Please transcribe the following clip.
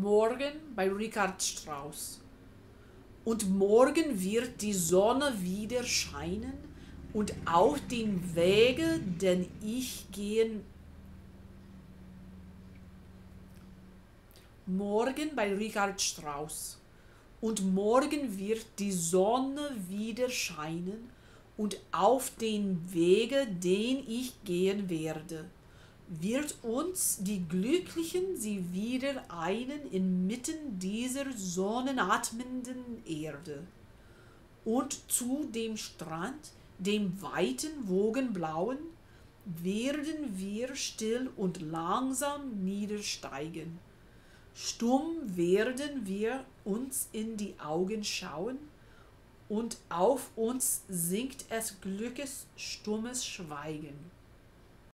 Morgen bei Richard Strauss. Und morgen wird die Sonne wieder scheinen und auf den Wege, den ich gehen Morgen bei Richard Strauss. Und morgen wird die Sonne wieder scheinen und auf den Wege, den ich gehen werde, wird uns die Glücklichen sie wieder einen inmitten dieser sonnenatmenden Erde. Und zu dem Strand, dem weiten Wogenblauen, werden wir still und langsam niedersteigen Stumm werden wir uns in die Augen schauen, und auf uns sinkt es Glückes stummes Schweigen.